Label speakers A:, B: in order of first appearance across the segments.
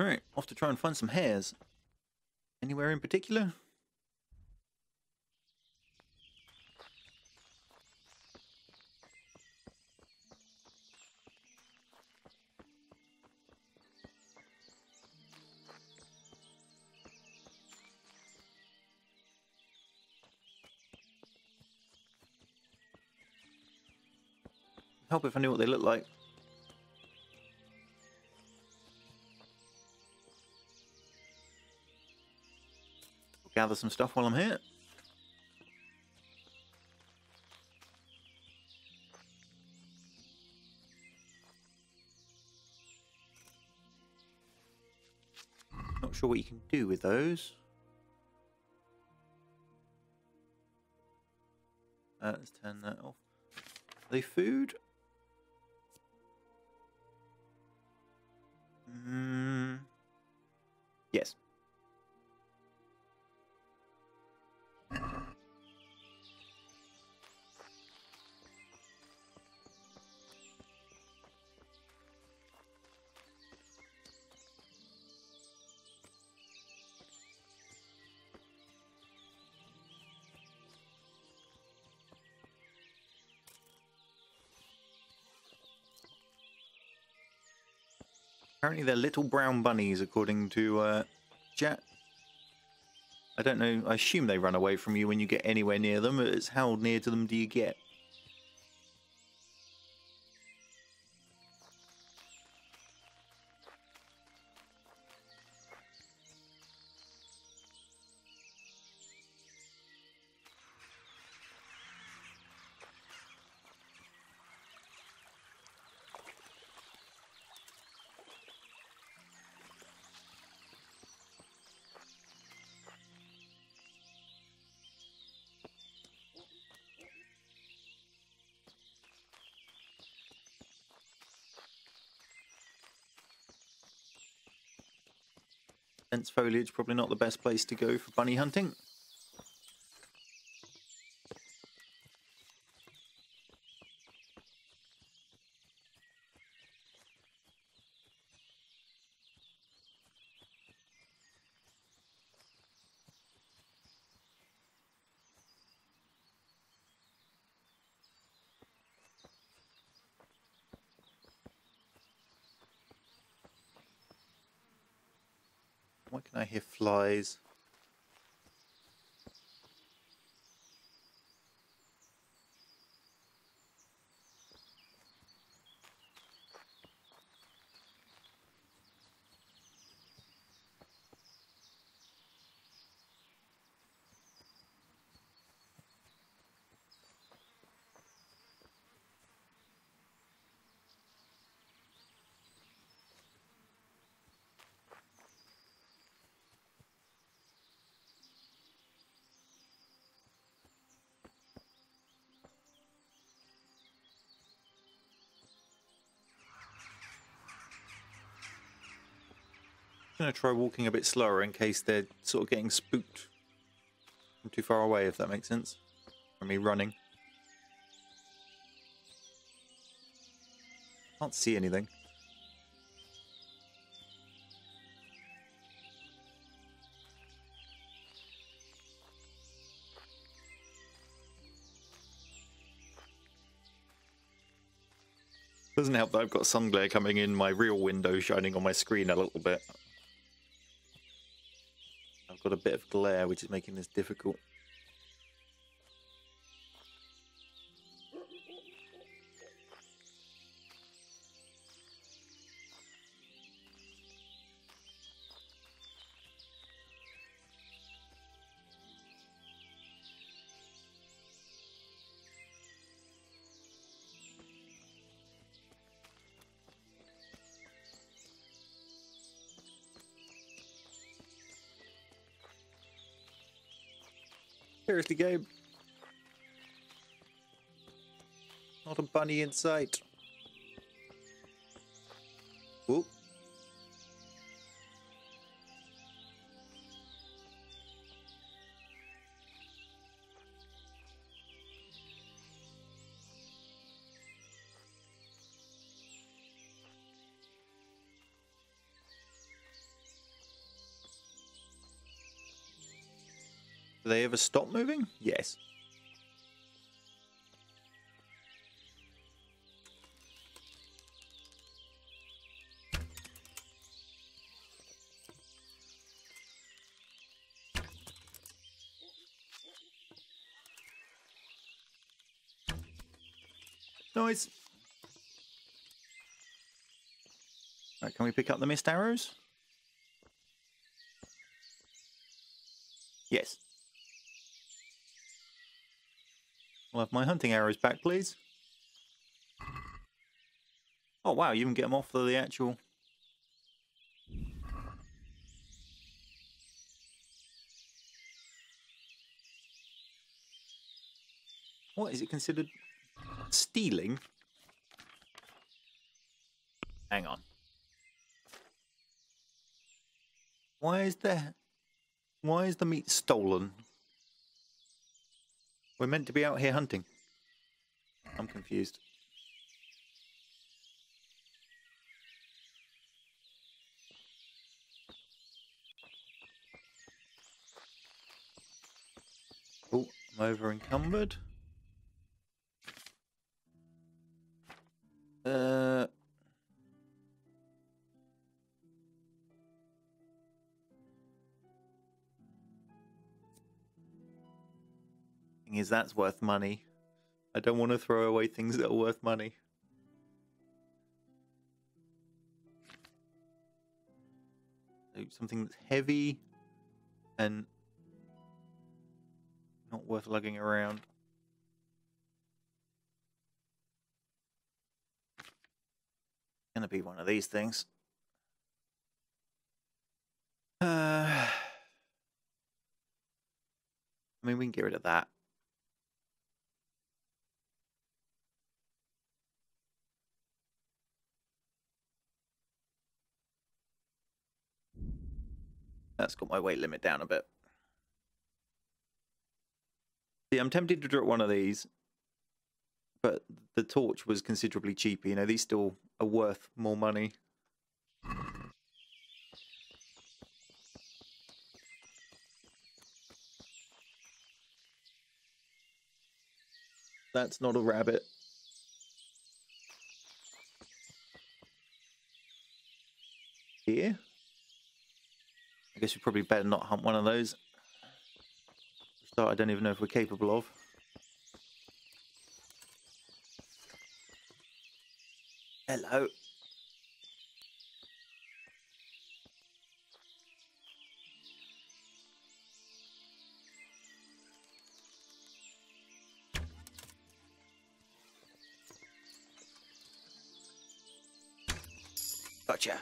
A: Right, off to try and find some hares. Anywhere in particular? Help if I knew what they look like. Gather some stuff while I'm here. Not sure what you can do with those. Uh, let's turn that off. Are they food? Mm. Yes. Apparently they're little brown bunnies, according to uh, Jet. I don't know. I assume they run away from you when you get anywhere near them. It's how near to them do you get? Dense foliage, probably not the best place to go for bunny hunting. Why can I hear flies? Going to try walking a bit slower in case they're sort of getting spooked from too far away, if that makes sense. From me running. Can't see anything. Doesn't help that I've got sun glare coming in my real window shining on my screen a little bit. Got a bit of glare, which is making this difficult. Seriously, Gabe. Not a bunny in sight. They ever stop moving? Yes. Nice. Right, can we pick up the missed arrows? Yes. My hunting arrows back, please. Oh, wow, you even get them off the, the actual... What, is it considered stealing? Hang on. Why is there... Why is the meat stolen? We're meant to be out here hunting. I'm confused. Oh, I'm over encumbered. Uh... Thing is, that's worth money. I don't want to throw away things that are worth money. So something that's heavy and not worth lugging around. Gonna be one of these things. Uh, I mean, we can get rid of that. That's got my weight limit down a bit. See, I'm tempted to drop one of these, but the torch was considerably cheaper. You know, these still are worth more money. That's not a rabbit. Here? I guess we probably better not hunt one of those. Start, I don't even know if we're capable of. Hello. Gotcha.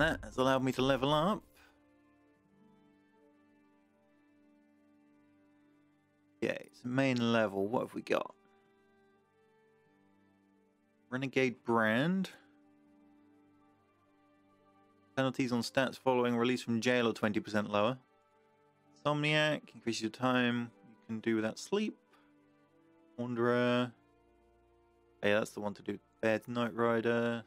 A: That has allowed me to level up. Yeah, it's main level. What have we got? Renegade Brand. Penalties on stats following release from jail are 20% lower. Insomniac, increases your time you can do without sleep. Wanderer. Hey, that's the one to do. Bed Night Rider.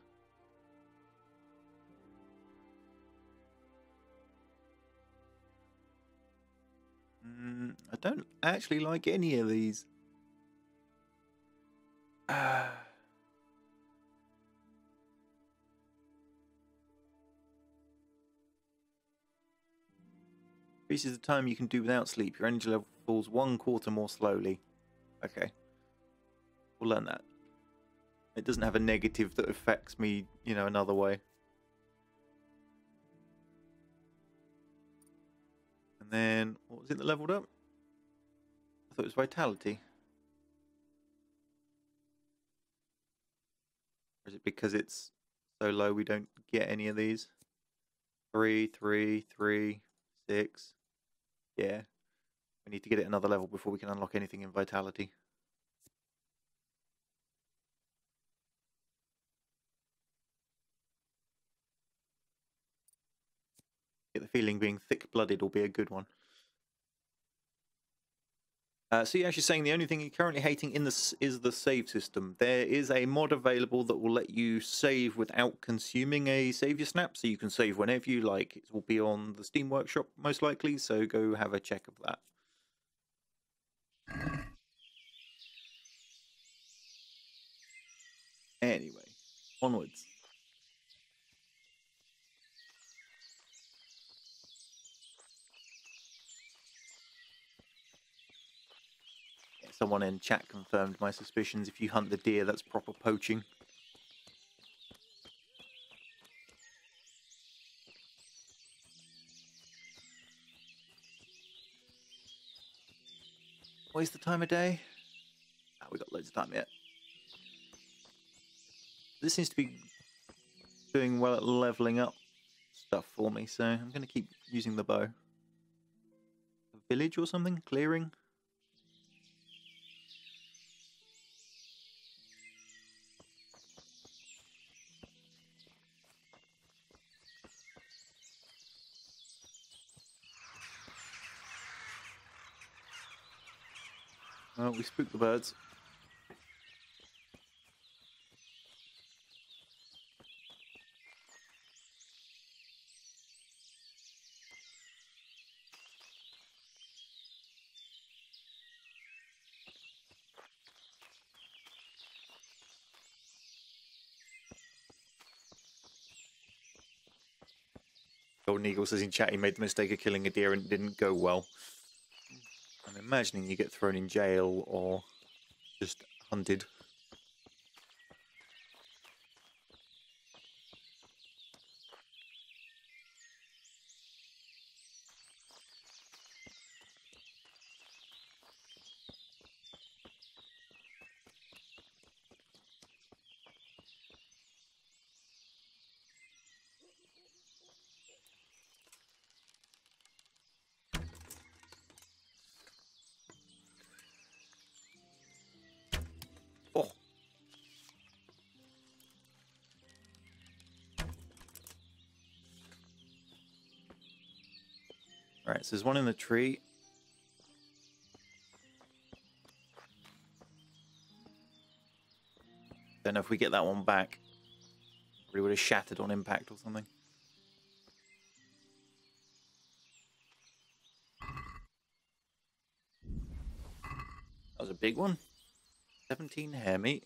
A: I don't actually like any of these. Uh, increases the time you can do without sleep. Your energy level falls one quarter more slowly. Okay. We'll learn that. It doesn't have a negative that affects me, you know, another way. And then, was it that leveled up? I thought it was Vitality. Or is it because it's so low we don't get any of these? Three, three, three, six. Yeah. We need to get it another level before we can unlock anything in Vitality. Get the feeling being thick-blooded will be a good one. Uh, so you're actually saying the only thing you're currently hating in this is the save system. There is a mod available that will let you save without consuming a Saviour Schnapps, so you can save whenever you like. It will be on the Steam Workshop most likely, so go have a check of that. Anyway, onwards. Someone in chat confirmed my suspicions. If you hunt the deer, that's proper poaching. What is the time of day? Ah, we got loads of time yet. This seems to be doing well at leveling up stuff for me, so I'm going to keep using the bow. A village or something? Clearing? Well, we spooked the birds. Golden Eagle says in chat he made the mistake of killing a deer and it didn't go well. I'm imagining you get thrown in jail or just hunted. Alright, so there's one in the tree. Don't know if we get that one back. Probably would have shattered on impact or something. That was a big one. 17 hare meat.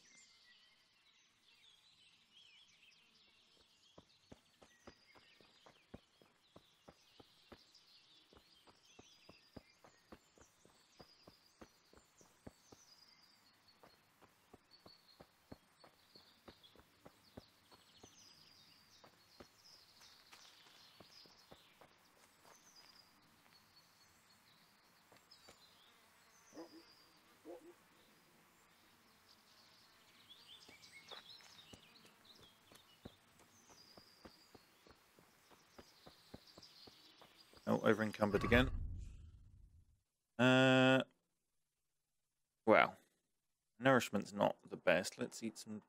A: Oh, over encumbered again. Uh, well, nourishment's not the best. Let's eat some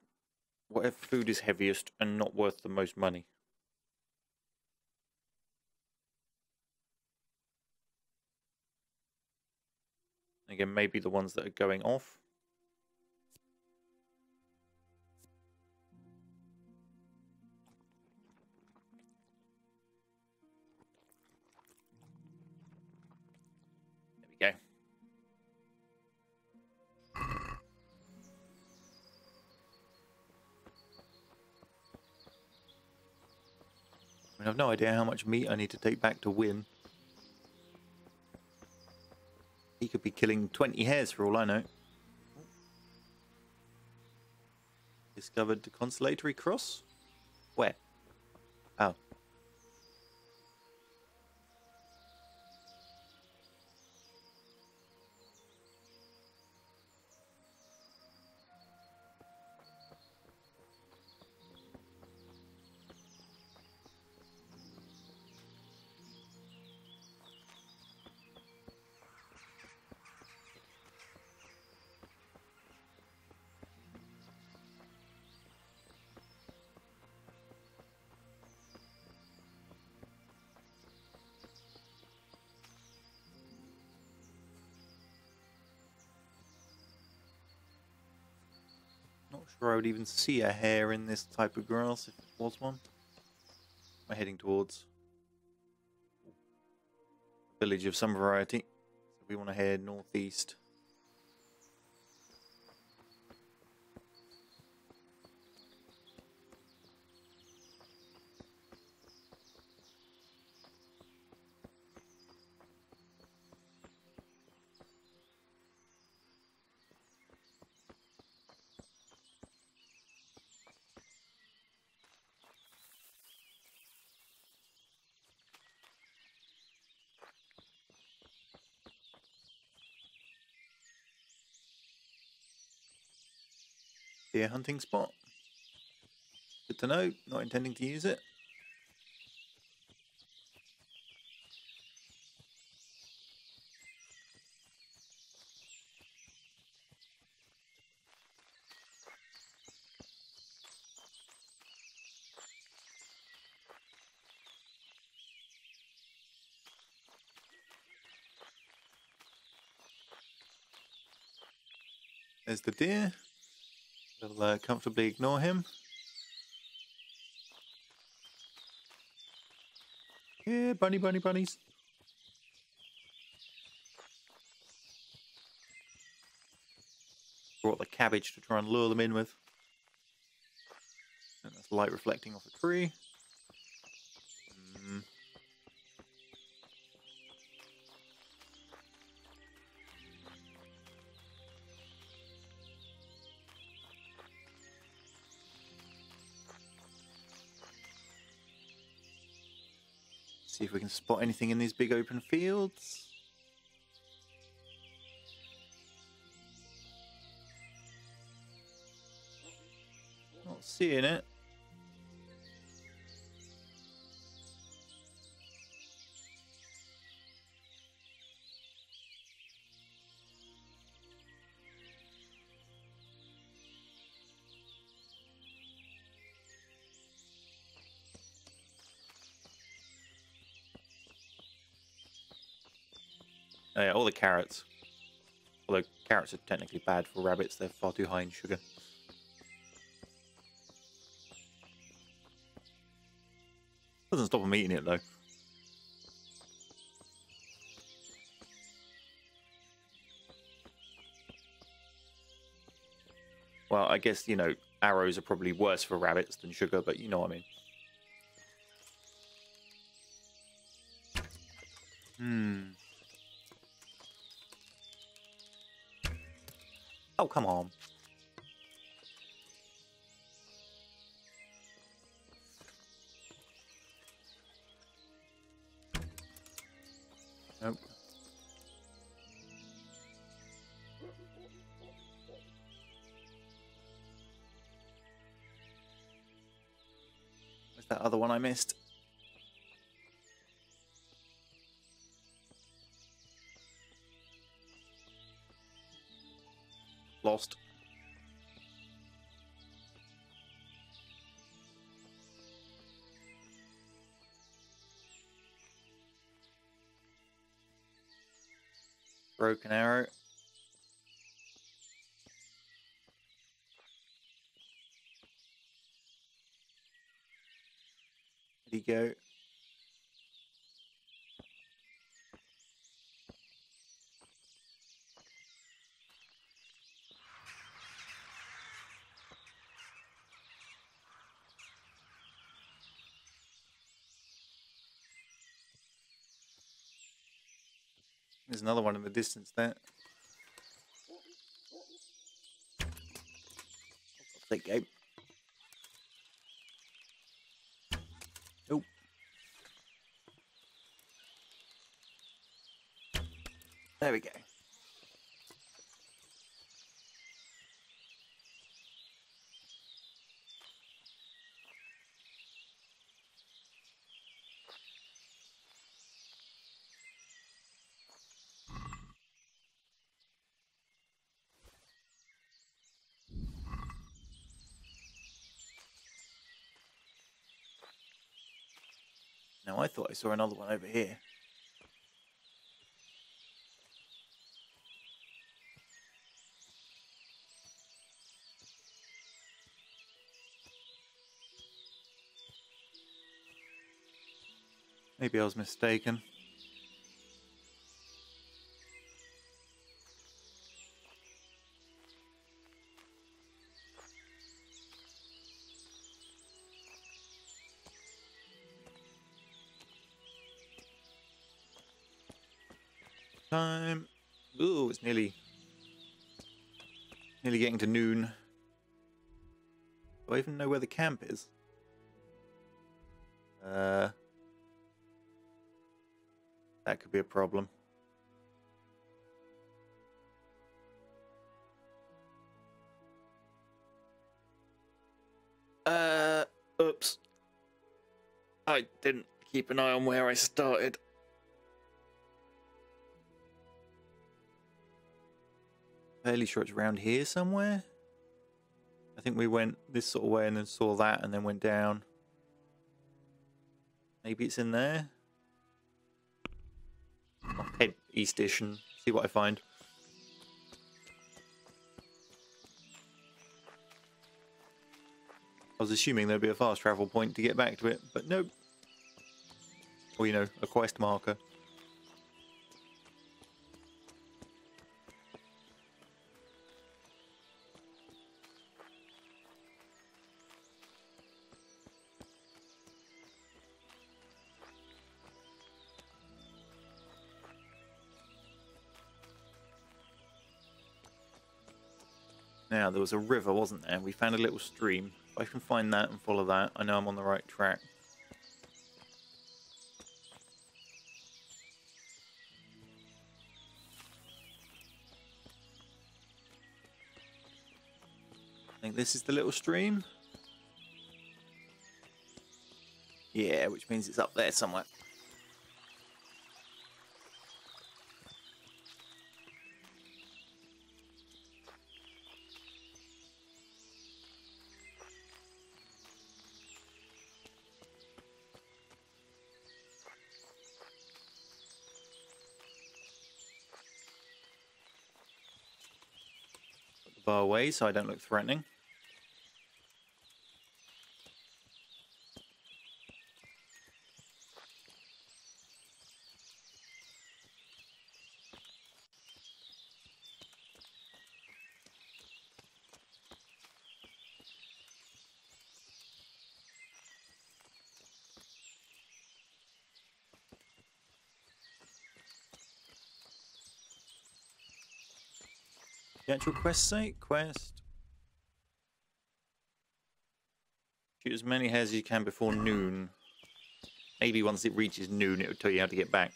A: whatever food is heaviest and not worth the most money. Again, maybe the ones that are going off. I have no idea how much meat I need to take back to win. He could be killing 20 hares for all I know. Discovered the consolatory cross? Where? Oh. Sure I would even see a hare in this type of grass if it was one. Am I heading towards? a Village of some variety. So we want to head northeast. Deer hunting spot. Good to know. Not intending to use it. There's the deer. We'll uh, comfortably ignore him. Yeah, bunny, bunny, bunnies. Brought the cabbage to try and lure them in with. And that's light reflecting off a tree. See if we can spot anything in these big open fields. Not seeing it. Oh, yeah, all the carrots. Although carrots are technically bad for rabbits, they're far too high in sugar. Doesn't stop them eating it though. Well, I guess, you know, arrows are probably worse for rabbits than sugar, but you know what I mean. Oh, come on. Nope. Where's that other one I missed? Lost. Broken arrow. Did he go? There's another one in the distance there. That game. Oh. There we go. I thought I saw another one over here. Maybe I was mistaken. Time. Ooh, it's nearly nearly getting to noon. Do I even know where the camp is? Uh, that could be a problem. Uh, oops. I didn't keep an eye on where I started. Fairly sure it's around here somewhere. I think we went this sort of way and then saw that and then went down. Maybe it's in there. I'll head eastish and see what I find. I was assuming there'd be a fast travel point to get back to it, but nope. Or, you know, a quest marker. Now, there was a river, wasn't there? We found a little stream. If I can find that and follow that, I know I'm on the right track. I think this is the little stream. Yeah, which means it's up there somewhere. Away so I don't look threatening. The actual quest site? Quest. Shoot as many hares as you can before noon. Maybe once it reaches noon, it'll tell you how to get back.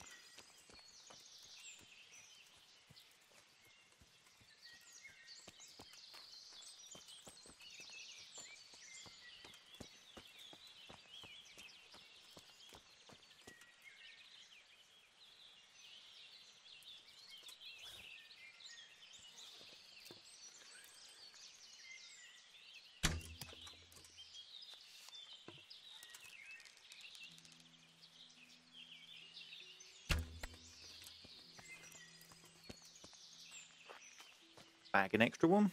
A: Bag an extra one.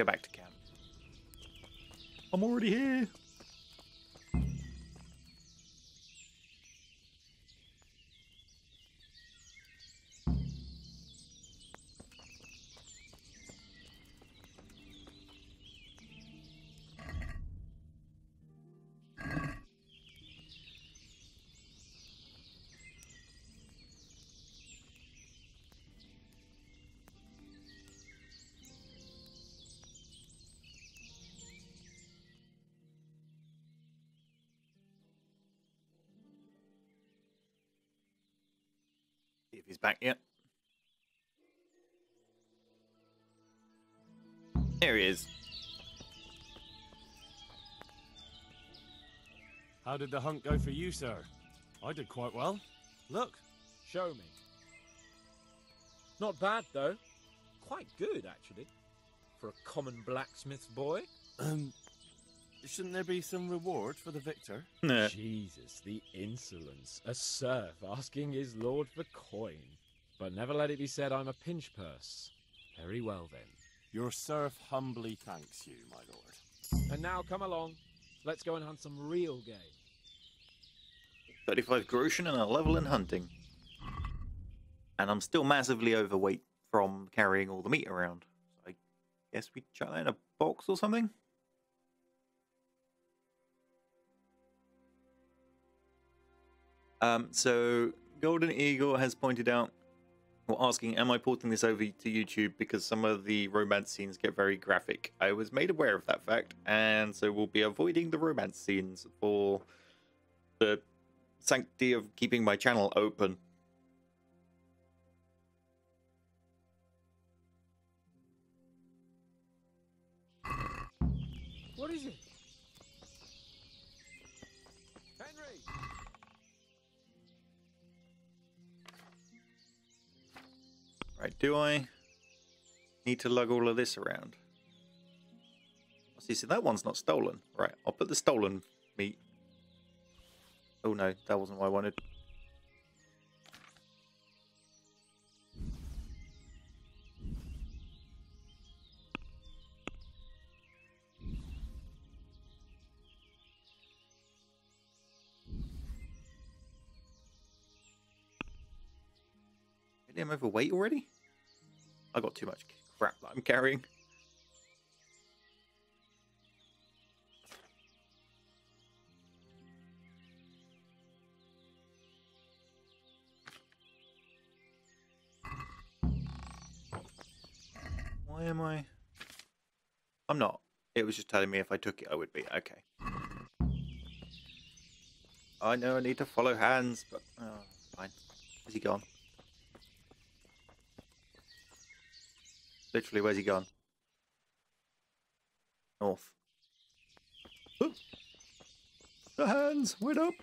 A: Go back to camp. I'm already here. Back yet. There he is.
B: How did the hunt go for you, sir? I did quite well. Look.
C: Show me. Not bad, though. Quite good, actually. For a common blacksmith's boy.
B: Um, shouldn't there be some reward for the victor?
A: Nah.
C: Jesus, the insolence. A serf asking his lord for coin. But never let it be said I'm a pinch purse. Very well, then.
B: Your serf humbly thanks you, my lord.
C: And now come along. Let's go and hunt some real game.
A: 35 groschen and a level in hunting. And I'm still massively overweight from carrying all the meat around. So I guess we chuck that in a box or something? Um, so Golden Eagle has pointed out, or asking, am I porting this over to YouTube because some of the romance scenes get very graphic? I was made aware of that fact, and so we'll be avoiding the romance scenes for the sanctity of keeping my channel open. Right, do I need to lug all of this around? See, so that one's not stolen. Right, I'll put the stolen meat. Oh no, that wasn't what I wanted. I'm overweight already? I got too much crap that I'm carrying. Why am I? I'm not. It was just telling me if I took it, I would be. Okay. I know I need to follow Hans, but... Oh, fine. Where's he gone? Literally, where's he gone? North. Oh. The hands went up.